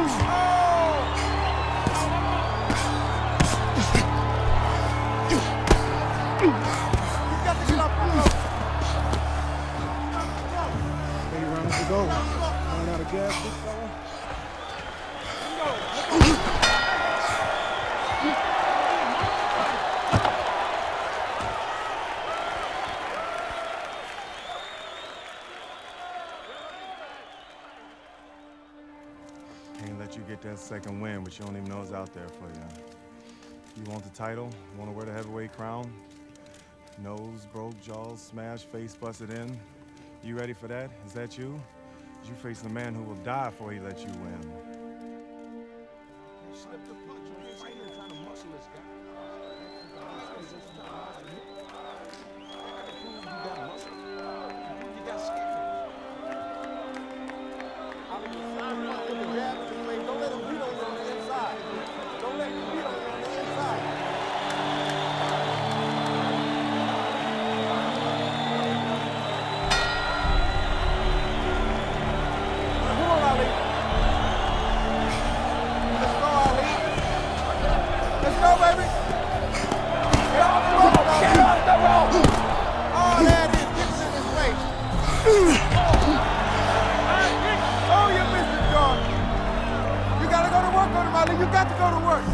Eight rounds to go. Run out of gas, this fella. Can't let you get that second win, but you don't even know it's out there for you. You want the title? Want to wear the heavyweight crown? Nose broke, jaws smashed, face busted in. You ready for that? Is that you? You face the man who will die before he lets you win. oh, you. You gotta go to work on. You got to go to work.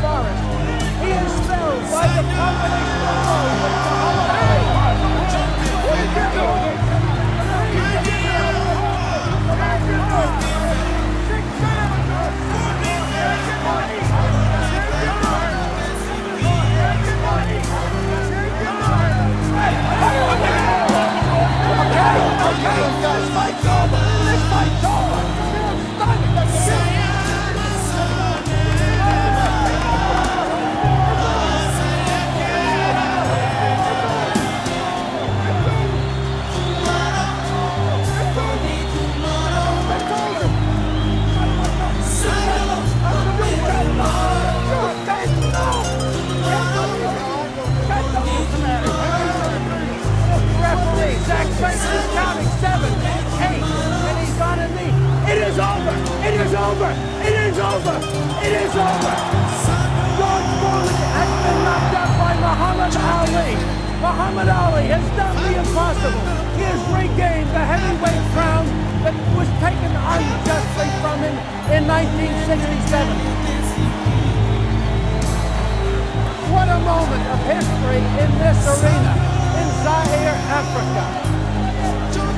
forest. He is felled by the combination It is over. George Foreman has been knocked out by Muhammad Ali. Muhammad Ali has done the impossible. He has regained the heavyweight crown that was taken unjustly from him in 1967. What a moment of history in this arena in Zaire, Africa.